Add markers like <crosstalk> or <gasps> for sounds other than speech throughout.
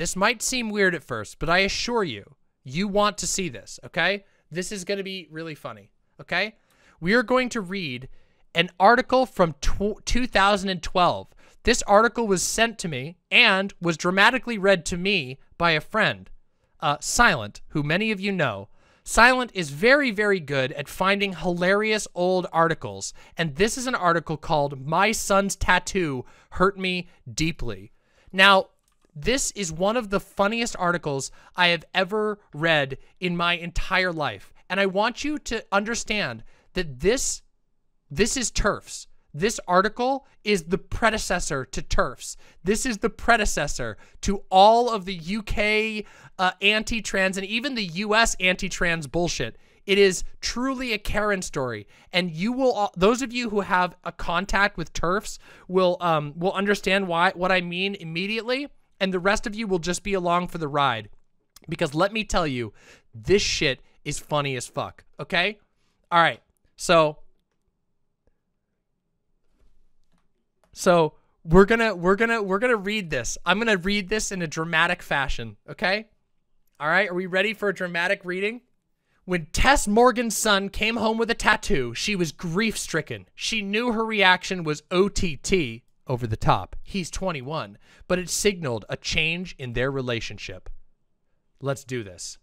This might seem weird at first, but I assure you, you want to see this, okay? This is going to be really funny, okay? We are going to read an article from 2012. This article was sent to me and was dramatically read to me by a friend, uh, Silent, who many of you know. Silent is very, very good at finding hilarious old articles, and this is an article called My Son's Tattoo Hurt Me Deeply. Now, this is one of the funniest articles I have ever read in my entire life. And I want you to understand that this this is TERFs. This article is the predecessor to TERFs. This is the predecessor to all of the UK uh, anti-trans and even the US anti-trans bullshit. It is truly a Karen story, and you will. Those of you who have a contact with TERFs will um will understand why what I mean immediately, and the rest of you will just be along for the ride, because let me tell you, this shit is funny as fuck. Okay, all right. So So we're gonna we're gonna we're gonna read this. I'm gonna read this in a dramatic fashion. Okay. All right. Are we ready for a dramatic reading? When Tess Morgan's son came home with a tattoo, she was grief stricken. She knew her reaction was OTT, over the top. He's 21, but it signaled a change in their relationship. Let's do this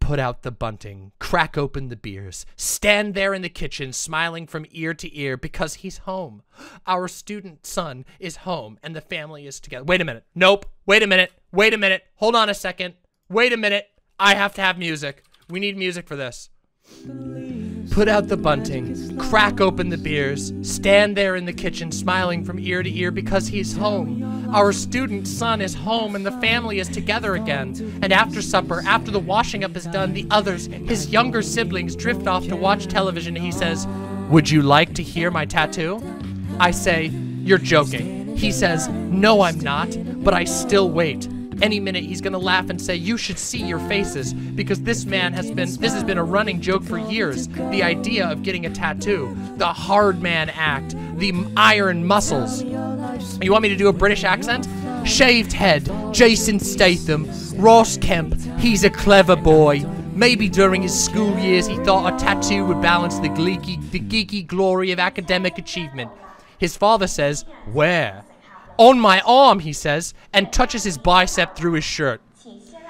put out the bunting, crack open the beers, stand there in the kitchen smiling from ear to ear because he's home. Our student son is home and the family is together. Wait a minute. Nope. Wait a minute. Wait a minute. Hold on a second. Wait a minute. I have to have music. We need music for this. Put out the bunting, crack open the beers, stand there in the kitchen smiling from ear to ear because he's home. Our student son is home and the family is together again. And after supper, after the washing up is done, the others, his younger siblings, drift off to watch television and he says, Would you like to hear my tattoo? I say, You're joking. He says, No, I'm not, but I still wait. Any minute he's gonna laugh and say, You should see your faces, because this man has been this has been a running joke for years. The idea of getting a tattoo, the hard man act, the iron muscles. You want me to do a British accent? Shaved head, Jason Statham, Ross Kemp, he's a clever boy. Maybe during his school years he thought a tattoo would balance the geeky, the geeky glory of academic achievement. His father says, Where? On my arm, he says, and touches his bicep through his shirt.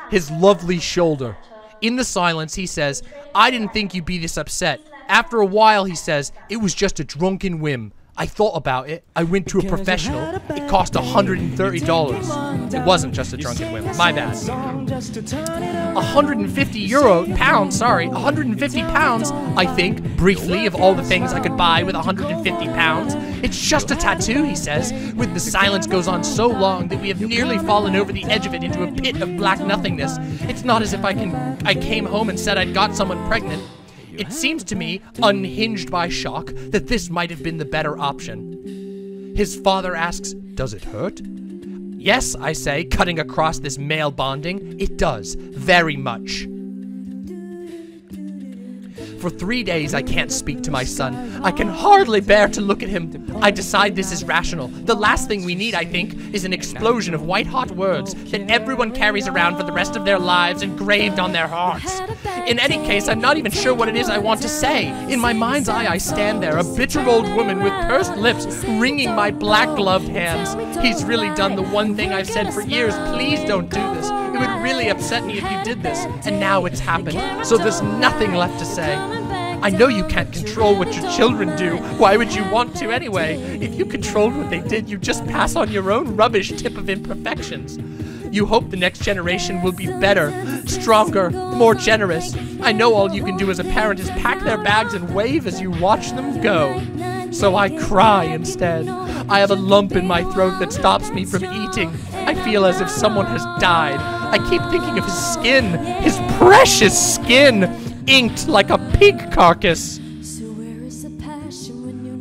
His lovely shoulder. In the silence, he says, I didn't think you'd be this upset. After a while, he says, it was just a drunken whim. I thought about it. I went to a professional. It cost $130. It wasn't just a drunken whim. My bad. 150 euro, pounds, sorry, 150 pounds, I think, briefly, of all the things I could buy with 150 pounds. It's just a tattoo, he says, with the silence goes on so long that we have nearly fallen over the edge of it into a pit of black nothingness. It's not as if I can I came home and said I'd got someone pregnant. It seems to me, unhinged by shock, that this might have been the better option. His father asks, Does it hurt? Yes, I say, cutting across this male bonding, it does, very much. For three days, I can't speak to my son. I can hardly bear to look at him. I decide this is rational. The last thing we need, I think, is an explosion of white hot words that everyone carries around for the rest of their lives engraved on their hearts. In any case, I'm not even sure what it is I want to say. In my mind's eye, I stand there, a bitter old woman with pursed lips, wringing my black gloved hands. He's really done the one thing I've said for years. Please don't do this. It would really upset me if you did this. And now it's happened. So there's nothing left to say. I know you can't control what your children do. Why would you want to anyway? If you controlled what they did, you'd just pass on your own rubbish tip of imperfections. You hope the next generation will be better, stronger, more generous. I know all you can do as a parent is pack their bags and wave as you watch them go. So I cry instead. I have a lump in my throat that stops me from eating. I feel as if someone has died. I keep thinking of his skin, his precious skin, inked like a pig carcass.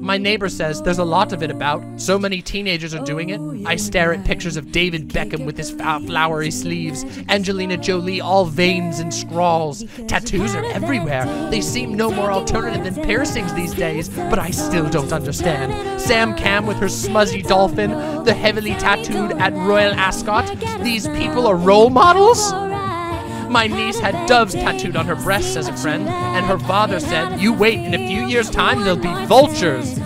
My neighbor says there's a lot of it about. So many teenagers are doing it. I stare at pictures of David Beckham with his flowery sleeves, Angelina Jolie all veins and scrawls. Tattoos are everywhere. They seem no more alternative than piercings these days, but I still don't understand. Sam Cam with her smuzzy dolphin, the heavily tattooed at Royal Ascot. These people are role models? My niece had doves tattooed on her breast, says a friend, and her father said, You wait, in a few years' time, there'll be vultures.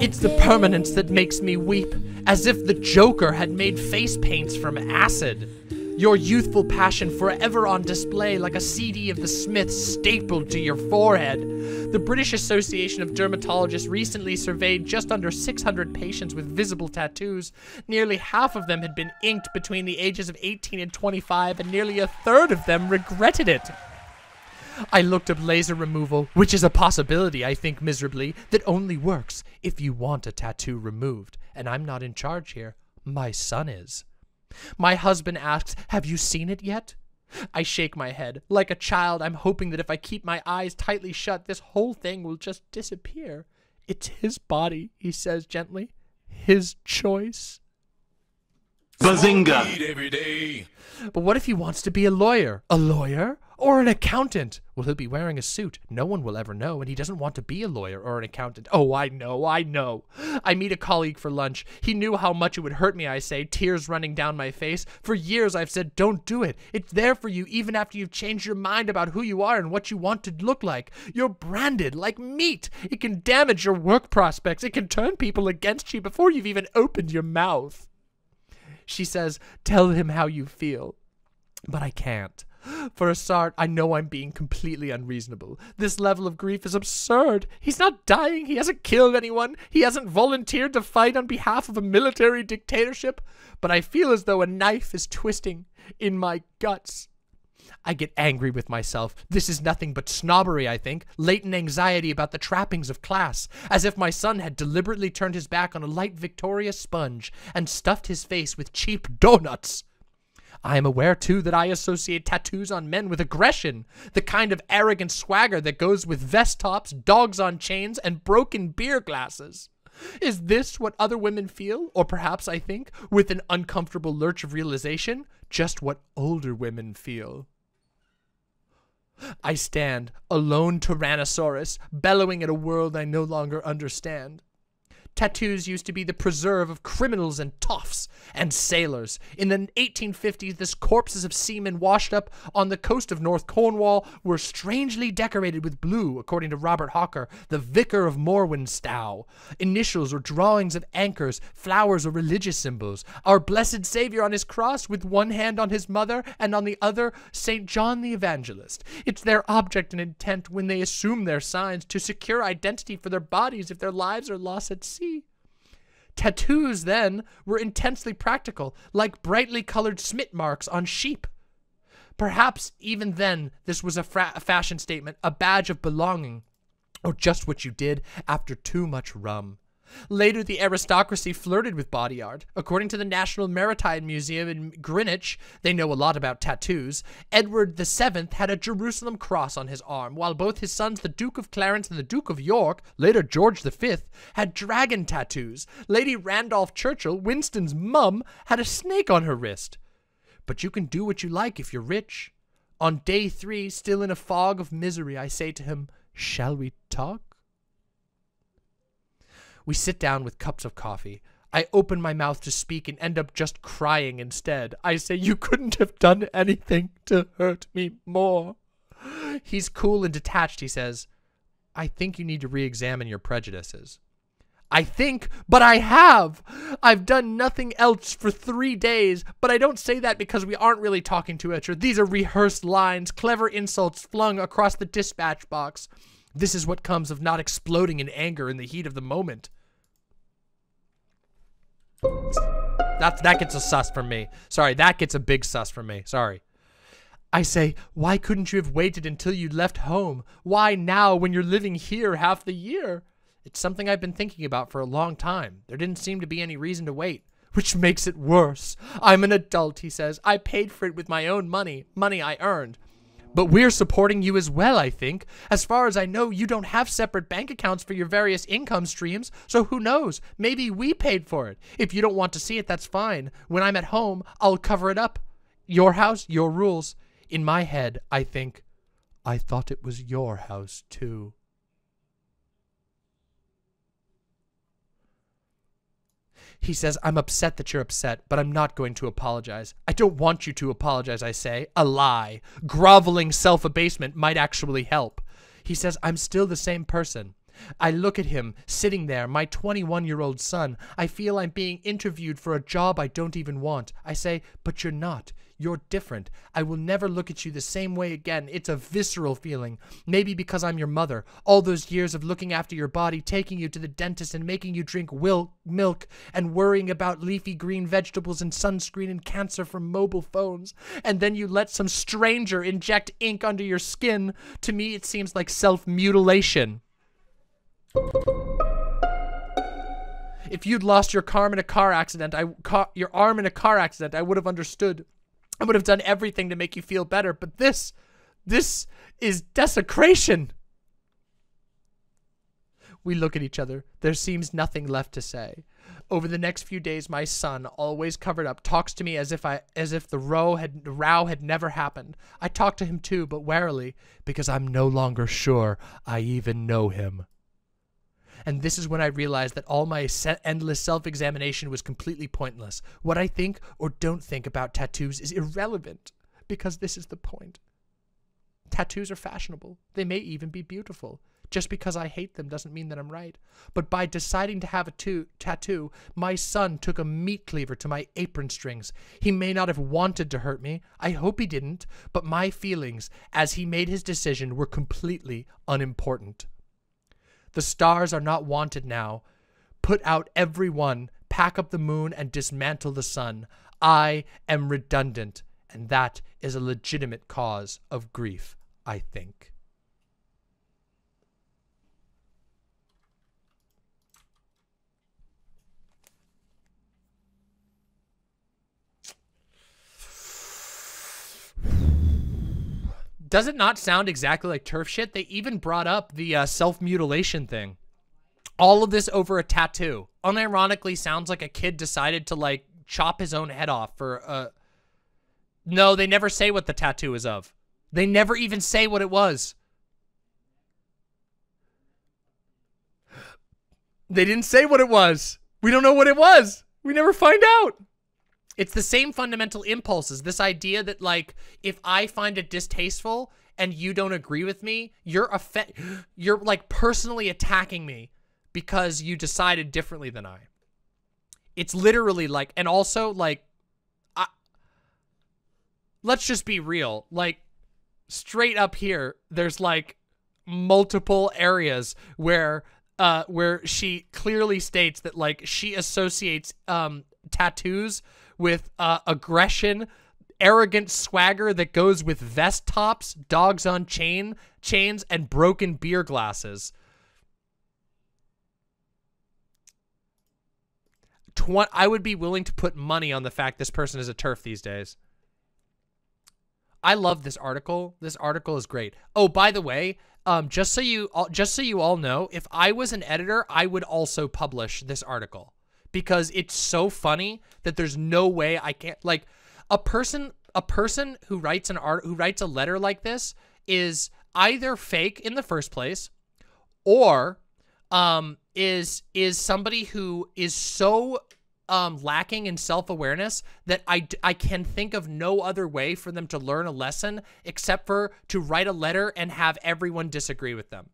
It's the permanence that makes me weep, as if the Joker had made face paints from acid. Your youthful passion forever on display like a CD of the Smiths stapled to your forehead. The British Association of Dermatologists recently surveyed just under 600 patients with visible tattoos. Nearly half of them had been inked between the ages of 18 and 25, and nearly a third of them regretted it. I looked up laser removal, which is a possibility, I think miserably, that only works if you want a tattoo removed. And I'm not in charge here. My son is. My husband asks, Have you seen it yet? I shake my head. Like a child, I'm hoping that if I keep my eyes tightly shut, this whole thing will just disappear. It's his body, he says gently. His choice. Bazinga! But what if he wants to be a lawyer? A lawyer? Or an accountant? Well, he'll be wearing a suit. No one will ever know, and he doesn't want to be a lawyer or an accountant. Oh, I know, I know. I meet a colleague for lunch. He knew how much it would hurt me, I say, tears running down my face. For years, I've said, don't do it. It's there for you even after you've changed your mind about who you are and what you want to look like. You're branded like meat. It can damage your work prospects. It can turn people against you before you've even opened your mouth. She says, tell him how you feel. But I can't. For a start, I know I'm being completely unreasonable. This level of grief is absurd. He's not dying. He hasn't killed anyone. He hasn't volunteered to fight on behalf of a military dictatorship. But I feel as though a knife is twisting in my guts. I get angry with myself. This is nothing but snobbery, I think, latent anxiety about the trappings of class, as if my son had deliberately turned his back on a light Victoria sponge and stuffed his face with cheap donuts. I am aware, too, that I associate tattoos on men with aggression, the kind of arrogant swagger that goes with vest tops, dogs on chains, and broken beer glasses. Is this what other women feel, or perhaps, I think, with an uncomfortable lurch of realization, just what older women feel? I stand, a lone Tyrannosaurus, bellowing at a world I no longer understand. Tattoos used to be the preserve of criminals and toffs and sailors. In the 1850s, the corpses of seamen washed up on the coast of North Cornwall were strangely decorated with blue, according to Robert Hawker, the vicar of Morwenstow. Initials or drawings of anchors, flowers or religious symbols. Our blessed Savior on his cross with one hand on his mother and on the other St. John the Evangelist. It's their object and intent when they assume their signs to secure identity for their bodies if their lives are lost at sea. Tattoos then were intensely practical, like brightly colored smit marks on sheep. Perhaps even then this was a, a fashion statement, a badge of belonging, or just what you did after too much rum. Later, the aristocracy flirted with body art. According to the National Maritime Museum in Greenwich, they know a lot about tattoos. Edward VII had a Jerusalem cross on his arm, while both his sons, the Duke of Clarence and the Duke of York, later George V, had dragon tattoos. Lady Randolph Churchill, Winston's mum, had a snake on her wrist. But you can do what you like if you're rich. On day three, still in a fog of misery, I say to him, Shall we talk? We sit down with cups of coffee. I open my mouth to speak and end up just crying instead. I say, You couldn't have done anything to hurt me more. He's cool and detached, he says. I think you need to re examine your prejudices. I think, but I have. I've done nothing else for three days, but I don't say that because we aren't really talking to each other. These are rehearsed lines, clever insults flung across the dispatch box. This is what comes of not exploding in anger in the heat of the moment. That, that gets a sus from me. Sorry, that gets a big sus from me. Sorry. I say, why couldn't you have waited until you left home? Why now when you're living here half the year? It's something I've been thinking about for a long time. There didn't seem to be any reason to wait. Which makes it worse. I'm an adult, he says. I paid for it with my own money, money I earned. But we're supporting you as well, I think. As far as I know, you don't have separate bank accounts for your various income streams, so who knows? Maybe we paid for it. If you don't want to see it, that's fine. When I'm at home, I'll cover it up. Your house, your rules. In my head, I think, I thought it was your house, too. He says, I'm upset that you're upset, but I'm not going to apologize. I don't want you to apologize, I say. A lie. Groveling self abasement might actually help. He says, I'm still the same person. I look at him, sitting there, my 21 year old son. I feel I'm being interviewed for a job I don't even want. I say, But you're not. You're different. I will never look at you the same way again. It's a visceral feeling. Maybe because I'm your mother. All those years of looking after your body, taking you to the dentist and making you drink wil- milk, and worrying about leafy green vegetables and sunscreen and cancer from mobile phones. And then you let some stranger inject ink under your skin. To me, it seems like self mutilation. If you'd lost your arm in a car accident, I car, your arm in a car accident, I would have understood. I would have done everything to make you feel better, but this this is desecration. We look at each other. There seems nothing left to say. Over the next few days, my son, always covered up, talks to me as if I as if the row had row had never happened. I talk to him too, but warily, because I'm no longer sure I even know him. And this is when I realized that all my endless self examination was completely pointless. What I think or don't think about tattoos is irrelevant because this is the point. Tattoos are fashionable, they may even be beautiful. Just because I hate them doesn't mean that I'm right. But by deciding to have a to- tattoo, my son took a meat cleaver to my apron strings. He may not have wanted to hurt me. I hope he didn't. But my feelings, as he made his decision, were completely unimportant. The stars are not wanted now. Put out every one, pack up the moon, and dismantle the sun. I am redundant, and that is a legitimate cause of grief, I think. Does it not sound exactly like TERF shit? They even brought up the uh, self-mutilation thing. All of this over a tattoo. Unironically sounds like a kid decided to like chop his own head off for a... Uh... No, they never say what the tattoo is of. They never even say what it was. They didn't say what it was. We don't know what it was. We never find out. It's the same fundamental impulses. This idea that like if I find it distasteful and you don't agree with me, you're offend <gasps> you're like personally attacking me because you decided differently than I. It's literally like and also like I Let's just be real. Like straight up here, there's like multiple areas where uh where she clearly states that like she associates um tattoos with uh, aggression, arrogant swagger that goes with vest tops, dogs on chain chains, and broken beer glasses. Tw- I would be willing to put money on the fact this person is a TERF these days. I love this article. This article is great. Oh, by the way, um, just so you all, just so you all know, if I was an editor, I would also publish this article because it's so funny that there's no way I can't like a person a person who writes an art who writes a letter like this is either fake in the first place or um is is somebody who is so um lacking in self-awareness that I I can think of no other way for them to learn a lesson except for to write a letter and have everyone disagree with them.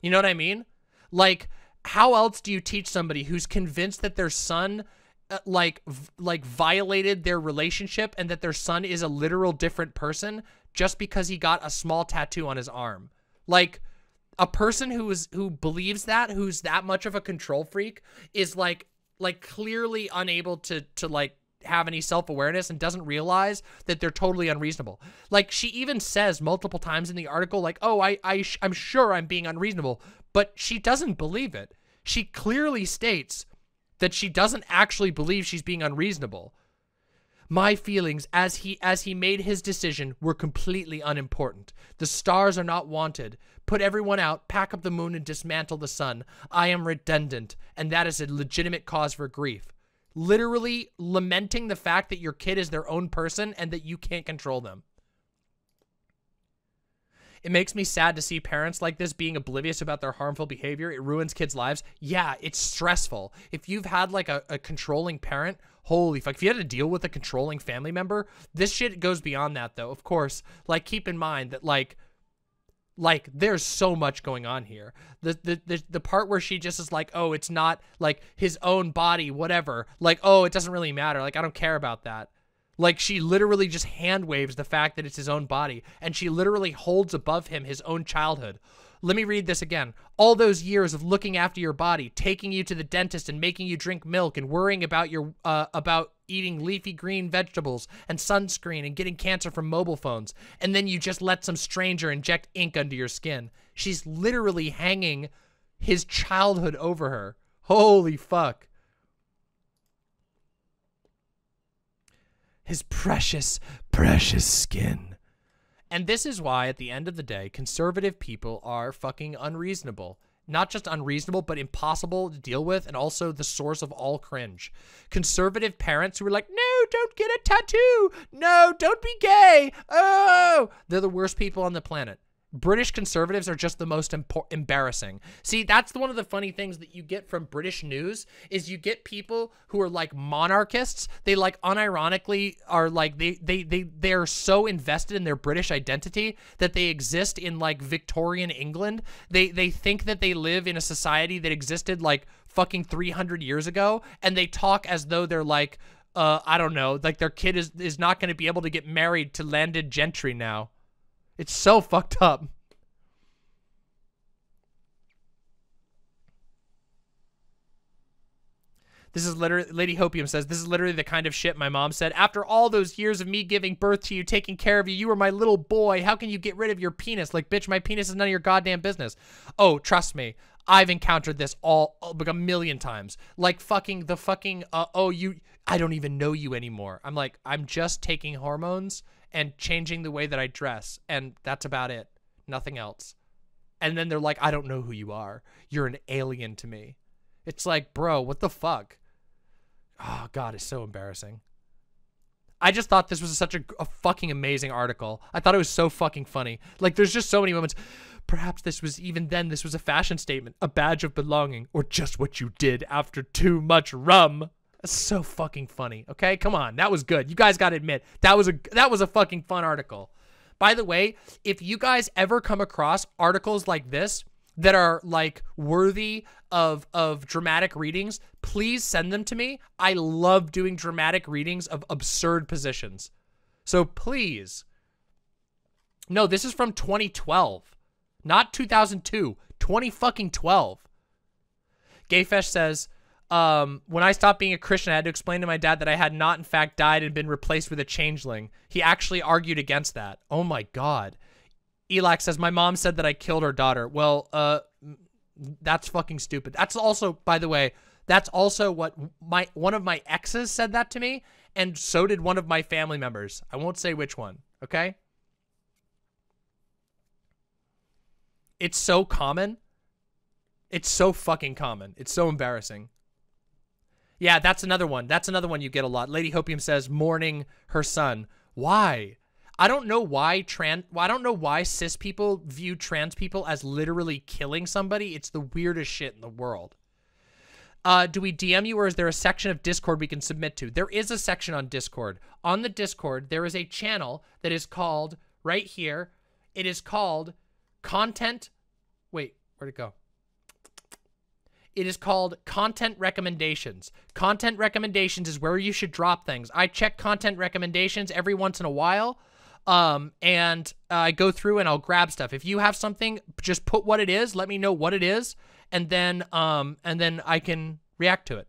You know what I mean? Like how else do you teach somebody who's convinced that their son uh, like like violated their relationship and that their son is a literal different person just because he got a small tattoo on his arm? Like a person who is who believes that who's that much of a control freak is like like clearly unable to to like have any self-awareness and doesn't realize that they're totally unreasonable. Like she even says multiple times in the article like, "Oh, I I I'm sure I'm being unreasonable." but she doesn't believe it. She clearly states that she doesn't actually believe she's being unreasonable. My feelings as he as he made his decision were completely unimportant. The stars are not wanted. Put everyone out, pack up the moon and dismantle the sun. I am redundant, and that is a legitimate cause for grief. Literally lamenting the fact that your kid is their own person and that you can't control them. It makes me sad to see parents like this being oblivious about their harmful behavior. It ruins kids' lives. Yeah, it's stressful. If you've had like a, a controlling parent, holy fuck. If you had to deal with a controlling family member, this shit goes beyond that though. Of course, like keep in mind that like like there's so much going on here. The, the the the part where she just is like oh it's not like his own body whatever. Like oh it doesn't really matter. Like i don't care about that. Like she literally just hand waves the fact that it's his own body and she literally holds above him his own childhood. Let me read this again. All those years of looking after your body, taking you to the dentist and making you drink milk and worrying about your uh, about eating leafy green vegetables and sunscreen and getting cancer from mobile phones. And then you just let some stranger inject ink under your skin. She's literally hanging his childhood over her. Holy fuck. his precious, precious skin. And this is why, at the end of the day, conservative people are fucking unreasonable. Not just unreasonable, but impossible to deal with, and also the source of all cringe. Conservative parents who are like, no, don't get a tattoo. No, don't be gay. Oh, they're the worst people on the planet. British conservatives are just the most embarrassing. See, that's one of the funny things that you get from British news is you get people who are like monarchists. They like unironically are like they they they they are so invested in their British identity that they exist in like Victorian England. They they think that they live in a society that existed like fucking 300 years ago and they talk as though they're like uh I don't know, like their kid is is not going to be able to get married to landed gentry now. It's so fucked up. This is literally, Lady Hopium says, this is literally the kind of shit my mom said. After all those years of me giving birth to you, taking care of you, you were my little boy. How can you get rid of your penis? Like, bitch, my penis is none of your goddamn business. Oh, trust me. I've encountered this all like a million times. Like fucking the fucking, uh, oh, you, I don't even know you anymore. I'm like, I'm just taking hormones and changing the way that I dress. And that's about it. Nothing else. And then they're like, I don't know who you are. You're an alien to me. It's like, bro, what the fuck? Oh, God, it's so embarrassing. I just thought this was such a, a, fucking amazing article. I thought it was so fucking funny. Like, there's just so many moments. Perhaps this was even then, this was a fashion statement, a badge of belonging, or just what you did after too much rum. That's so fucking funny. Okay, come on, that was good. You guys got to admit that was a that was a fucking fun article. By the way, if you guys ever come across articles like this that are like worthy of of dramatic readings, please send them to me. I love doing dramatic readings of absurd positions. So please. No, this is from 2012. Not 2002. 20 fucking 12. Gayfesh says, um, when I stopped being a Christian, I had to explain to my dad that I had not, in fact, died and been replaced with a changeling. He actually argued against that. Oh my God. Elac says, my mom said that I killed her daughter. Well, uh, that's fucking stupid. That's also, by the way, that's also what my one of my exes said that to me, and so did one of my family members. I won't say which one, okay? It's so common. It's so fucking common. It's so embarrassing. Yeah, that's another one. That's another one you get a lot. Lady Hopium says mourning her son. Why? I don't know why trans I don't know why cis people view trans people as literally killing somebody. It's the weirdest shit in the world. Uh, do we DM you or is there a section of Discord we can submit to? There is a section on Discord. On the Discord, there is a channel that is called right here. It is called content. Wait, where'd it go? It is called content recommendations. Content recommendations is where you should drop things. I check content recommendations every once in a while. Um, and uh, I go through and I'll grab stuff. If you have something, just put what it is. Let me know what it is. And then, um, and then I can react to it.